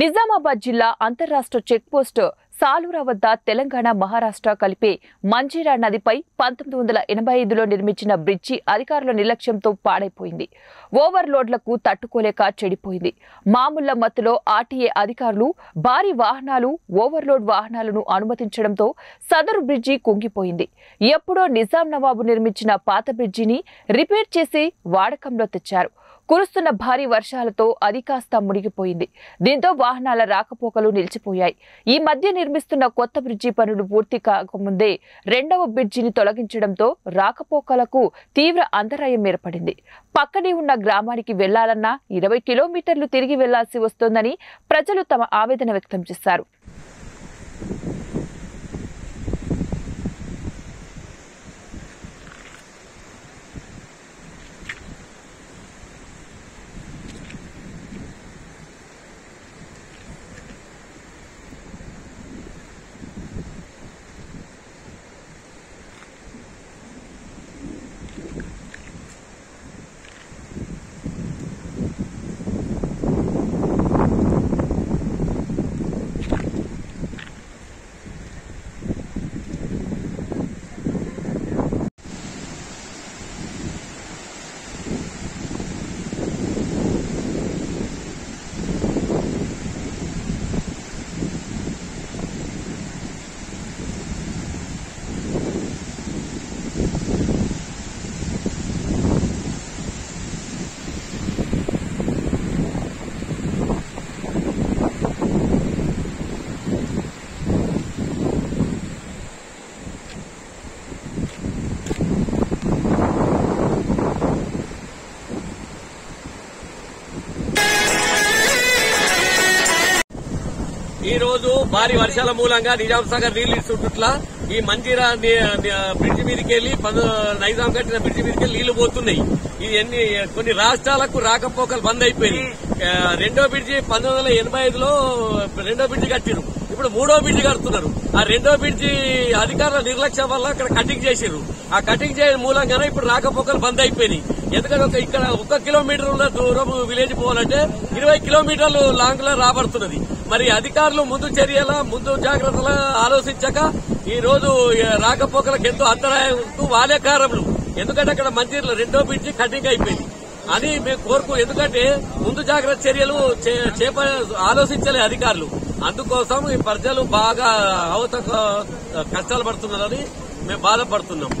నిజామాబాద్ జిల్లా అంతర్రాష్ట్ర చెక్పోస్టు సాలూరా వద్ద తెలంగాణ మహారాష్ట్ర కలిపే మంజీరా నదిపై పంతొమ్మిది వందల ఎనభై ఐదులో నిర్మించిన బ్రిడ్జి అధికారుల నిర్లక్ష్యంతో పాడైపోయింది. ఓవర్లోడ్లకు తట్టుకోలేక చెడిపోయింది. మామూళ్ళ మత్తులో ఆర్టీఏ అధికారులు భారీ వాహనాలు ఓవర్లోడ్ వాహనాలను అనుమతించడంతో సదరు బ్రిడ్జి కుంగిపోయింది. ఎప్పుడో నిజాం నవాబు నిర్మించిన పాత బ్రిడ్జిని రిపేర్ చేసి వాడకంలో తెచ్చారు. కురుస్తున్న భారీ వర్షాలతో అది కాస్త మునిగిపోయింది. దీంతో వాహనాల రాకపోకలు నిలిచిపోయాయి. ఈ మధ్య నిర్మిస్తున్న కొత్త బ్రిడ్జి పనులు పూర్తి కాకముందే రెండవ బ్రిడ్జిని తొలగించడంతో రాకపోకలకు తీవ్ర అంతరాయం ఏర్పడింది. పక్కనే ఉన్న గ్రామానికి వెళ్ళాలన్నా ఇరవై కిలోమీటర్లు తిరిగి వెళ్ళాల్సి వస్తోందని ప్రజలు తమ ఆవేదన వ్యక్తం చేశారు. ఈ రోజు భారీ వర్షాల మూలంగా నిజాం సాగర్ నీళ్ళు చుట్టుట్ల ఈ మంజీరా ని- బ్రిడ్జి మీదకి వెళ్ళి నైజాం కట్టిన బ్రిడ్జి మీదకి వెళ్ళి నీళ్ళు పోతున్నాయి. ఇది ఎన్ని కొన్ని రాష్ట్రాలకు రాకపోకలు బంద్ అయిపోయింది రెండో బ్రిడ్జి పంతొమ్మిది వందల ఎనభై ఐదులో రెండో బ్రిడ్జి కట్టిరు ఇప్పుడు మూడో బ్రిడ్జి కడుతున్నారు. ఆ రెండో బ్రిడ్జి అధికారుల నిర్లక్ష్యం వల్ల అక్కడ కటింగ్ చేసిర్రు. ఆ కటింగ్ చేయడం మూలంగానే ఇప్పుడు రాకపోకలు బంద్ అయిపోయినాయి. ఎందుకంటే ఒక ఇక్కడ ఒక కిలోమీటర్ ఉన్న దూరం విలేజ్ పోవాలంటే ఇరవై కిలోమీటర్లు లాంగ్లో రాబడుతున్నది. మరి అధికారులు ముందు చర్యల ముందు జాగ్రత్తల ఆలోచించక ఈ రోజు రాకపోకలకు ఎంతో అంతరాయం వాళ్ళే కారణం. ఎందుకంటే అక్కడ మంచిర్లో రెండో బ్రిడ్జి కటింగ్ అయిపోయింది. అని మేము కోరుకు ఎందుకంటే ముందు జాగ్రత్త చర్యలు చే- చేప ఆలోచించలే అధికారులు. అందుకోసం ఈ ప్రజలు బాగా అవత కష్టాలు పడుతున్నారని మేము బాధపడుతున్నాం.